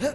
他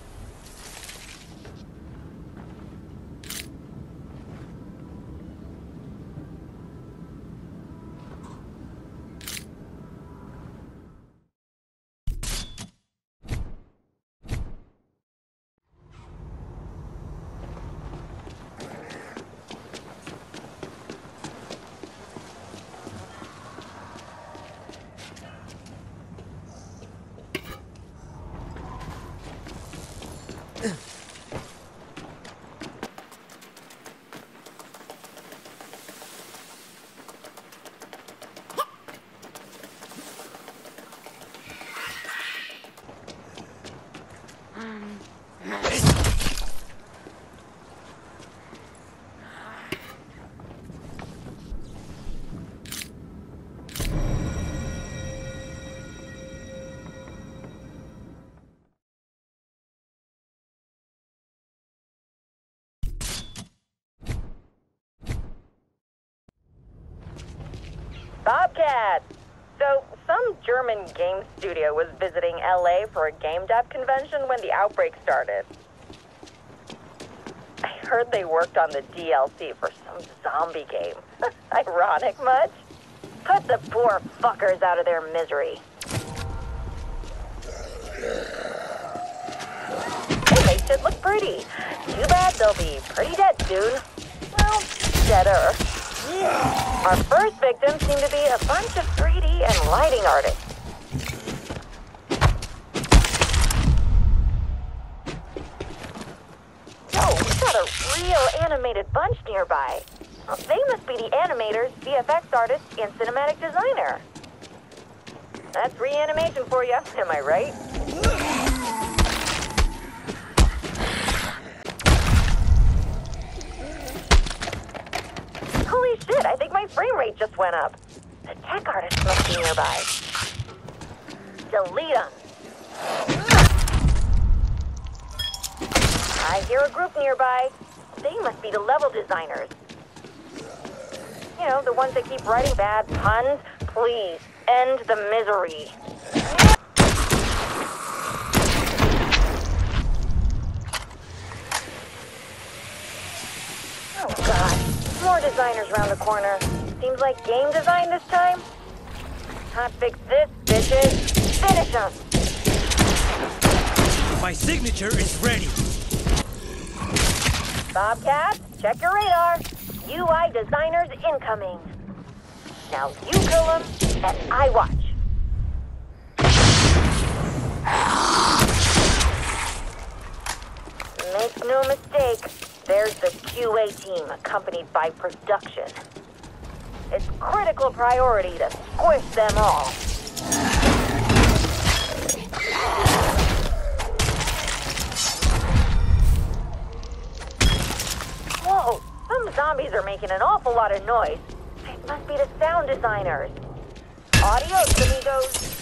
Ugh. Bobcat! So, some German game studio was visiting LA for a game dev convention when the outbreak started. I heard they worked on the DLC for some zombie game. Ironic much? Put the poor fuckers out of their misery. Hey, they should look pretty. Too bad they'll be pretty dead soon. Well, deader. Our first victim seemed to be a bunch of 3D and lighting artists. Oh, we got a real animated bunch nearby. They must be the animators, VFX artists, and cinematic designer. That's reanimation for you, am I right? My frame rate just went up. The tech artist must be nearby. Delete them. I hear a group nearby. They must be the level designers. You know, the ones that keep writing bad puns. Please, end the misery. Oh god, more designers around the corner. Seems like game design this time. To fix this, bitches. Finish them. My signature is ready. Bobcat, check your radar. UI designers incoming. Now you kill them, and I watch. Make no mistake, there's the QA team accompanied by production. It's critical priority to squish them all. Whoa, some zombies are making an awful lot of noise. It must be the sound designers. Adios, amigos.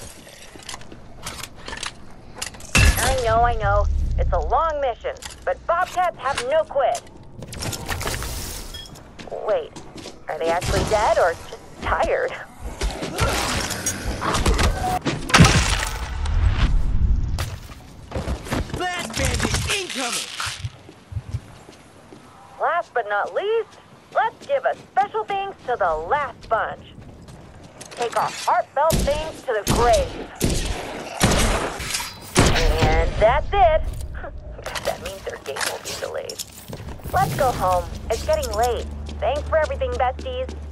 I know, I know. It's a long mission, but Bobcats have no quit. Wait, are they actually dead or just tired? Blast bandit incoming! Last but not least, let's give a special thanks to the last bunch. Take our heartfelt thanks to the grave. And that's it. that means their game will be delayed. Let's go home. It's getting late. Thanks for everything, besties.